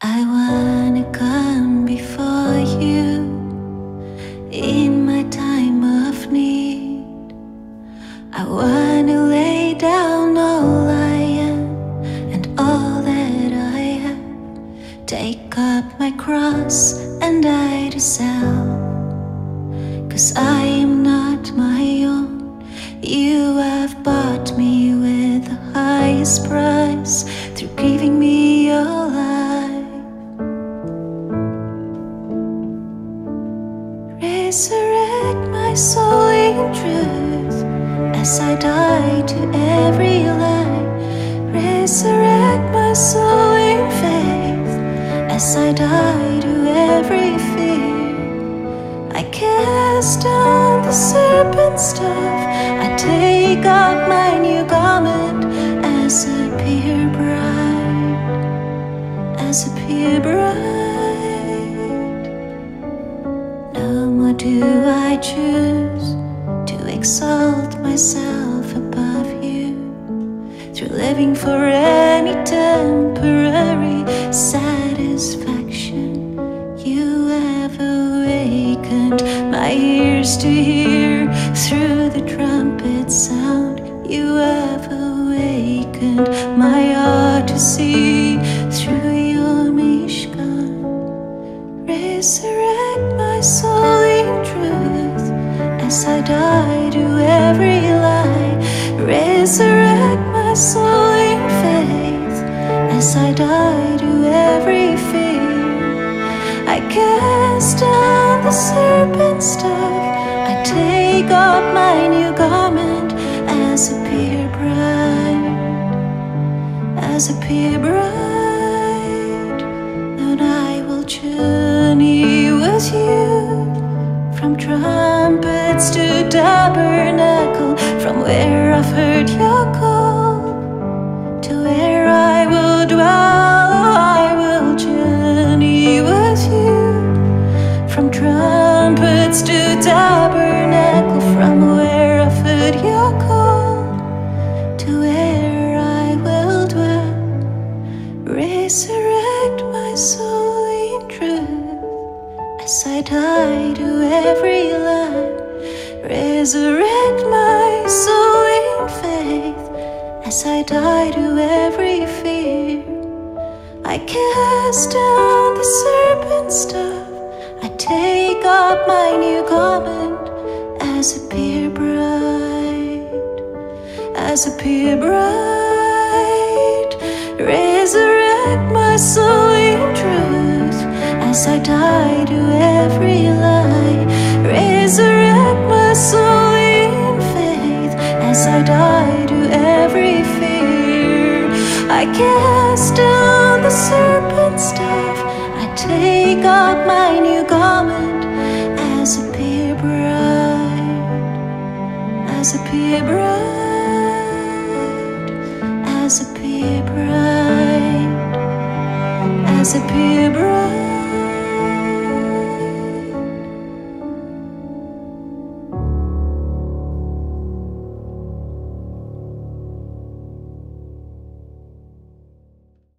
I wanna come before you in my time of need. I wanna lay down all I am and all that I have. Take up my cross and die to self. Cause I am not my own. You have bought me with the highest price Soul in truth as I die to every lie. Resurrect my soul in faith as I die to every fear. I cast down the serpent's stuff. I take up my new garment as a pure bride, as a pure bride. Do I choose to exalt myself above you through living for any temporary satisfaction. You have awakened my ears to hear through the trumpet sound. You have awakened my I die to every lie. Resurrect my soul in faith as I die to every fear. I cast down the serpent stuff. I take up my new garment as a pure bride, as a pure bride. And I will journey with you I've heard your call to where I will dwell. I will journey with you from trumpets to tabernacle, from where I've heard your call to where I will dwell. Resurrect my soul in truth as I die to every lie. Resurrect my soul as I die to every fear. I cast down the serpent stuff. I take up my new garment as a pure bride, as a pure bride. Resurrect my soul in truth as I die to every lie. Resurrect my soul in faith as I die to every fear. I cast down the serpent stuff. I take up my new garment as a pure bride, as a pure bride, as a pure bride, as a pure bride.